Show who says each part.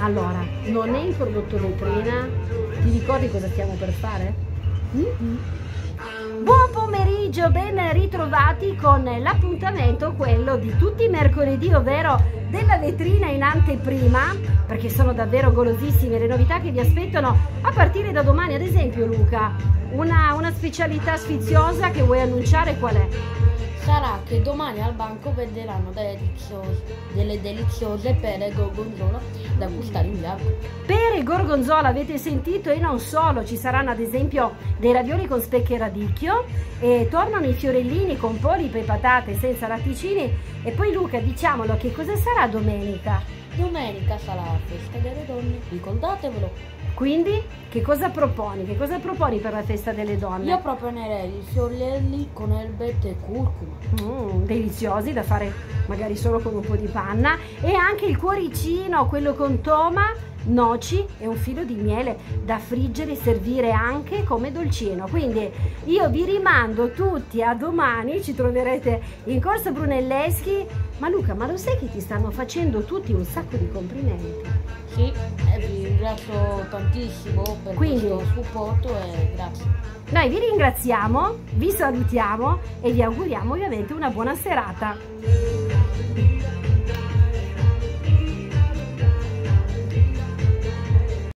Speaker 1: Allora, non è il prodotto vetrina? Ti ricordi cosa stiamo per fare? Mm-hmm. Buon pomeriggio, ben ritrovati con l'appuntamento, quello di tutti i mercoledì, ovvero della vetrina in anteprima, perché sono davvero golosissime le novità che vi aspettano a partire da domani. Ad esempio, Luca, una, una specialità sfiziosa che vuoi annunciare qual è?
Speaker 2: Sarà che domani al banco venderanno delle deliziose, delle deliziose pere gorgonzola da gustare in bianco.
Speaker 1: Pere gorgonzola avete sentito e non solo, ci saranno ad esempio dei ravioli con specchi e radicchio e tornano i fiorellini con polipe e patate senza latticini e poi Luca diciamolo che cosa sarà domenica?
Speaker 2: Domenica sarà la festa delle donne, ricordatevelo.
Speaker 1: Quindi che cosa proponi? Che cosa proponi per la festa delle donne?
Speaker 2: Io proponerei i fiorelli con erbette e curcuma.
Speaker 1: Mm, deliziosi da fare magari solo con un po' di panna e anche il cuoricino, quello con toma, noci e un filo di miele da friggere e servire anche come dolcino. Quindi io vi rimando tutti a domani, ci troverete in Corso Brunelleschi. Ma Luca, ma lo sai che ti stanno facendo tutti un sacco di complimenti?
Speaker 2: Sì, ringrazio tantissimo per Quindi, questo supporto e grazie.
Speaker 1: Noi vi ringraziamo, vi salutiamo e vi auguriamo ovviamente una buona serata.